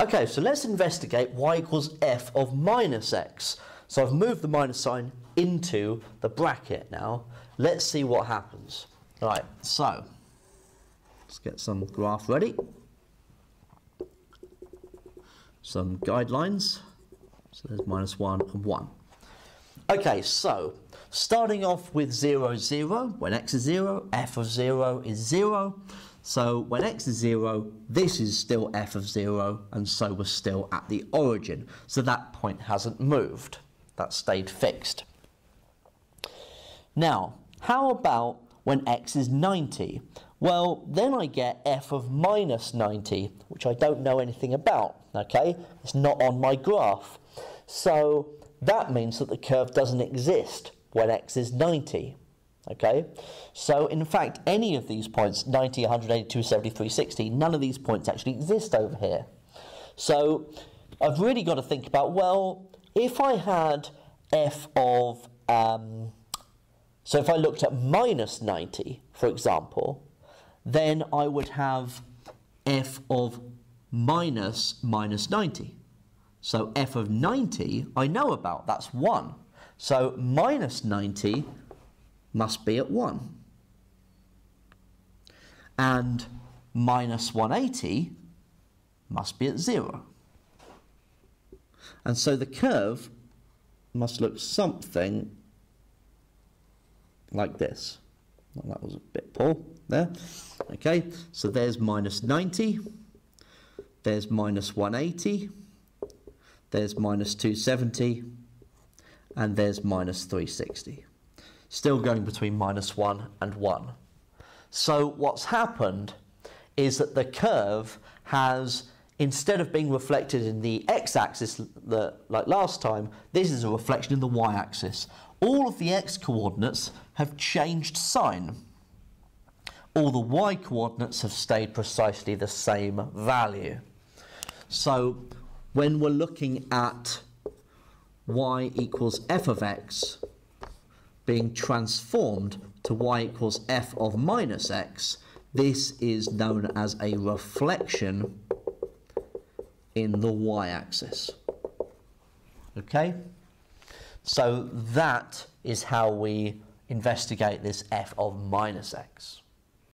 Okay, so let's investigate y equals f of minus x. So I've moved the minus sign into the bracket now. Let's see what happens. Right, so let's get some graph ready. Some guidelines. So there's minus 1 and 1. Okay, so starting off with 0, 0, when x is 0, f of 0 is 0. So when x is 0, this is still f of 0, and so we're still at the origin. So that point hasn't moved. That stayed fixed. Now, how about when x is 90? Well, then I get f of minus 90, which I don't know anything about, okay? It's not on my graph. So that means that the curve doesn't exist when x is 90. Okay, so in fact, any of these points, 90, 180, 273, 60, none of these points actually exist over here. So I've really got to think about, well, if I had f of, um, so if I looked at minus 90, for example, then I would have f of minus minus 90. So f of 90 I know about, that's 1. So minus 90 must be at 1. And minus 180 must be at 0. And so the curve must look something like this. Well, that was a bit poor there. Okay, so there's minus 90, there's minus 180, there's minus 270, and there's minus 360 still going between minus 1 and 1. So what's happened is that the curve has, instead of being reflected in the x-axis like last time, this is a reflection in the y-axis. All of the x-coordinates have changed sign. All the y-coordinates have stayed precisely the same value. So when we're looking at y equals f of x, being transformed to y equals f of minus x, this is known as a reflection in the y-axis. Okay? So that is how we investigate this f of minus x.